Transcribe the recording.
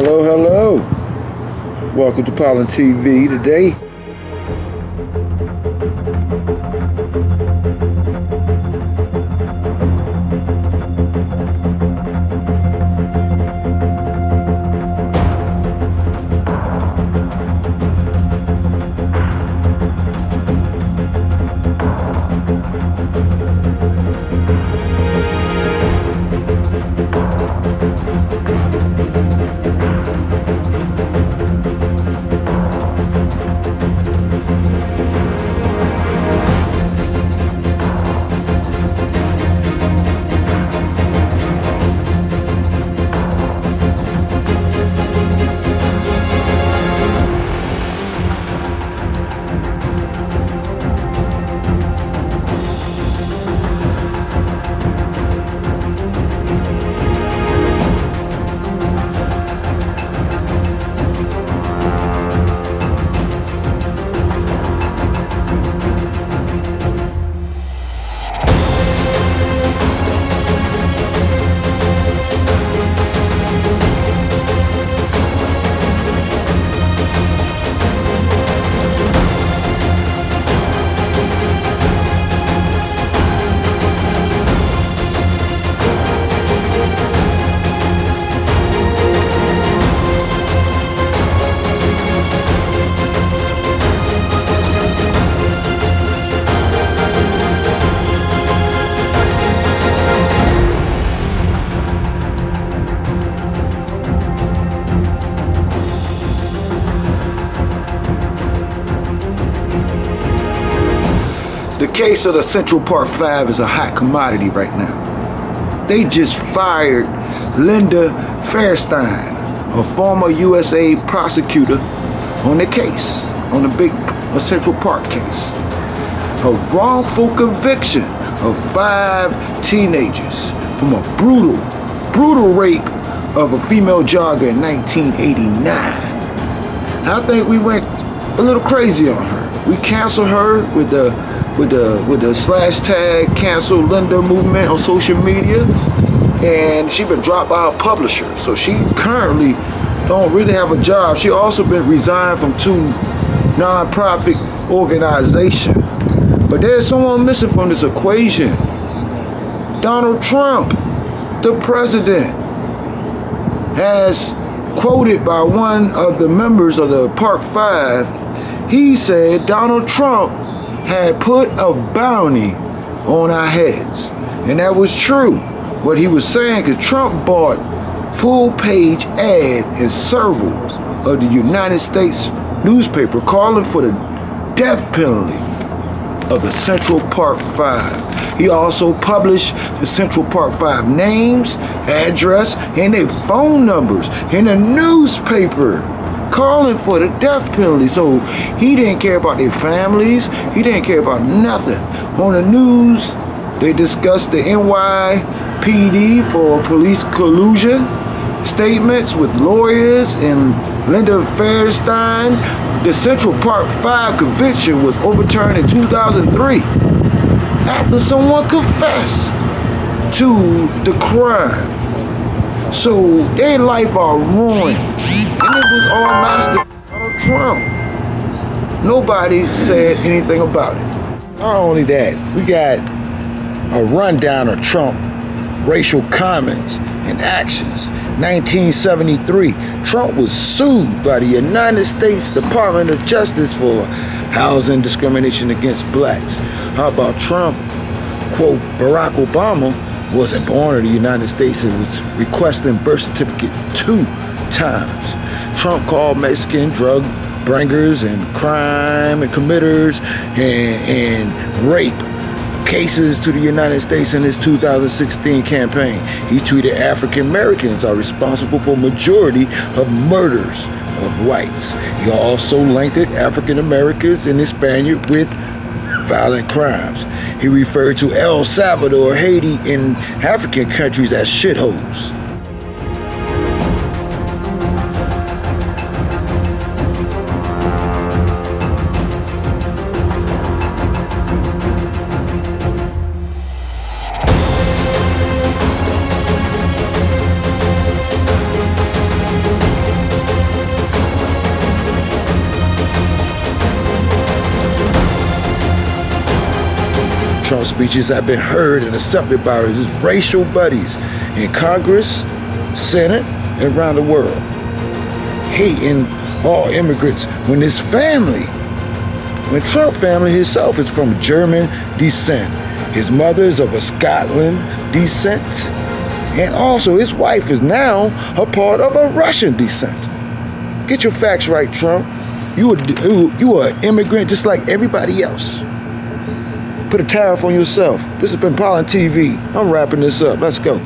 Hello, hello. Welcome to Pollins TV today. Case of the Central Park Five is a hot commodity right now. They just fired Linda Fairstein, a former USA prosecutor, on the case, on the big Central Park case. A wrongful conviction of five teenagers from a brutal, brutal rape of a female jogger in 1989. I think we went a little crazy on her. We canceled her with the with the with the slash tag cancel Linda movement on social media, and she been dropped by a publisher. So she currently don't really have a job. She also been resigned from two non-profit organizations. But there's someone missing from this equation. Donald Trump, the president, has quoted by one of the members of the Park Five. He said Donald Trump had put a bounty on our heads. And that was true, what he was saying, because Trump bought full page ad in several of the United States newspaper calling for the death penalty of the Central Park Five. He also published the Central Park Five names, address, and their phone numbers in the newspaper calling for the death penalty. So he didn't care about their families. He didn't care about nothing. On the news, they discussed the NYPD for police collusion, statements with lawyers and Linda Fairstein. The Central Park 5 conviction was overturned in 2003 after someone confessed to the crime. So their life are ruined. And it was all master Donald Trump. Nobody said anything about it. Not only that, we got a rundown of Trump racial comments and actions. 1973, Trump was sued by the United States Department of Justice for housing discrimination against blacks. How about Trump? Quote, Barack Obama wasn't born in the United States and was requesting birth certificates two times. Trump called Mexican drug bringers and crime and committers and, and rape cases to the United States in his 2016 campaign. He tweeted African Americans are responsible for majority of murders of whites. He also linked African Americans and Hispanic with violent crimes. He referred to El Salvador, Haiti, and African countries as shitholes. Trump's speeches have been heard and accepted by his racial buddies in Congress, Senate, and around the world. Hating all immigrants when his family, when Trump family himself is from German descent. His mother is of a Scotland descent. And also his wife is now a part of a Russian descent. Get your facts right, Trump. You are, you are an immigrant just like everybody else. Put a tariff on yourself. This has been Pollins TV. I'm wrapping this up. Let's go.